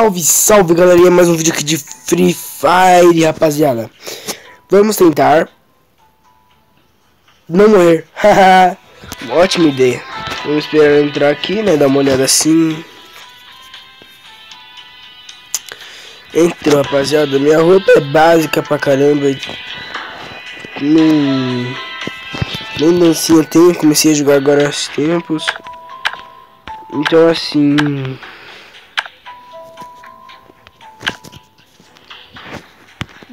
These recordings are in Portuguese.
Salve, salve galerinha, mais um vídeo aqui de Free Fire, rapaziada. Vamos tentar Não morrer, Ótima ideia. Vamos esperar entrar aqui, né, dar uma olhada assim. Entrou, rapaziada, minha roupa é básica pra caramba. Nem, nem dancinha tem, comecei a jogar agora há tempos. Então assim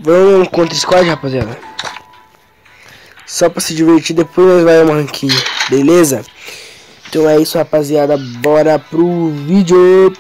Vamos contra squad, rapaziada. Só pra se divertir, depois nós vai uma ranquinha, beleza? Então é isso, rapaziada. Bora pro vídeo.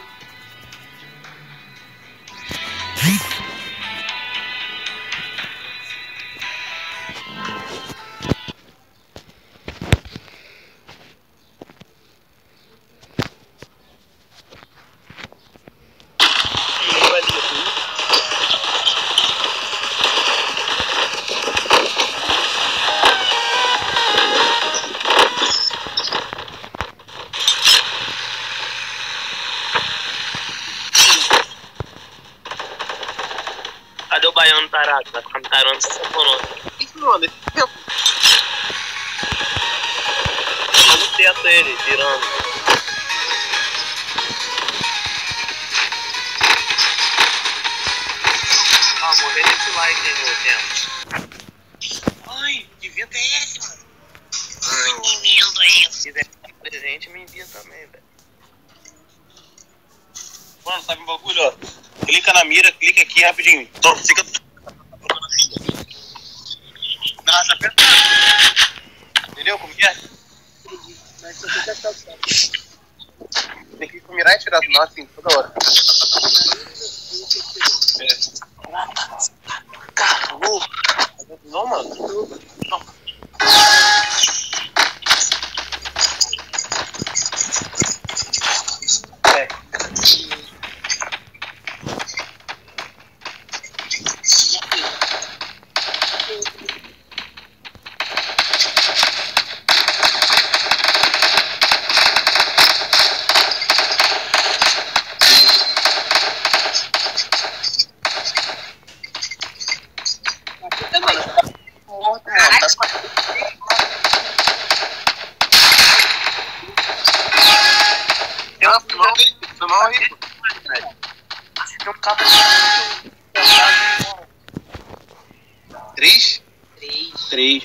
Tarado? Vai ficar me tarando essa semana. Isso, mano, esse tempo. Olha o teto ele, tirando. Ah, morrer nesse like aí no tempo. Ai, que vento é esse, mano? Ai, que vento é esse? Se quiser presente, me envia também, velho. Mano, sabe um bagulho, ó? Clica na mira, clica aqui rapidinho. Fica. Nossa, aperta. Entendeu como que é? Tem que mirar e tirar do nó assim, toda hora. É. Não, mano. Não. Um cabo Três? Três. Três.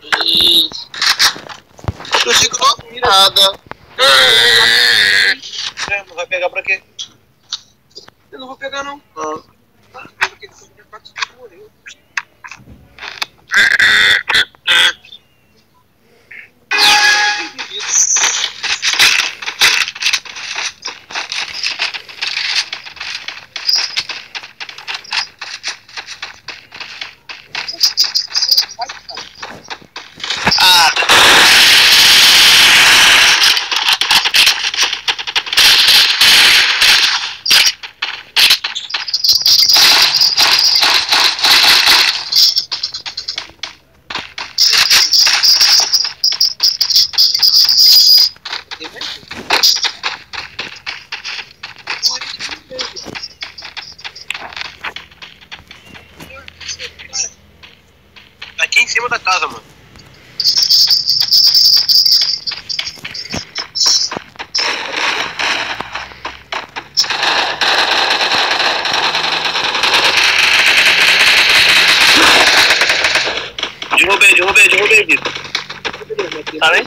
Três. Eu digo não nada. É, não vai pegar pra quê? Eu não vou pegar não. Ah. Porque ele foi de quatro morreu. Ah, Da casa, mano. Derrubei, derrubei, derrubei, Vitor. Tá bem?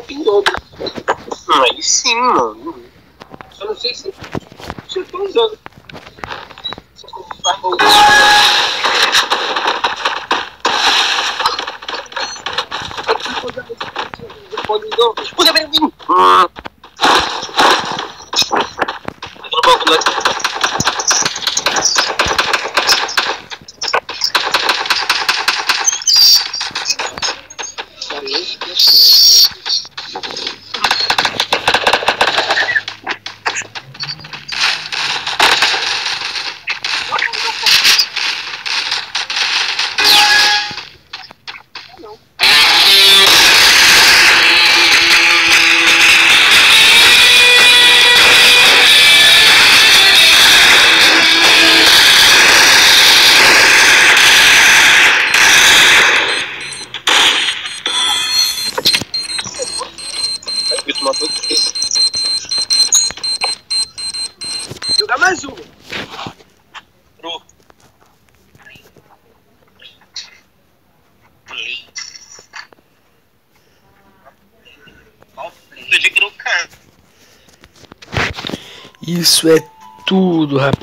Foda. Aí sim, mano. Só não sei se se eu tô usando. Que eu faço o- Pode usar. Escuta pra mim. Isso é tudo, rapaz.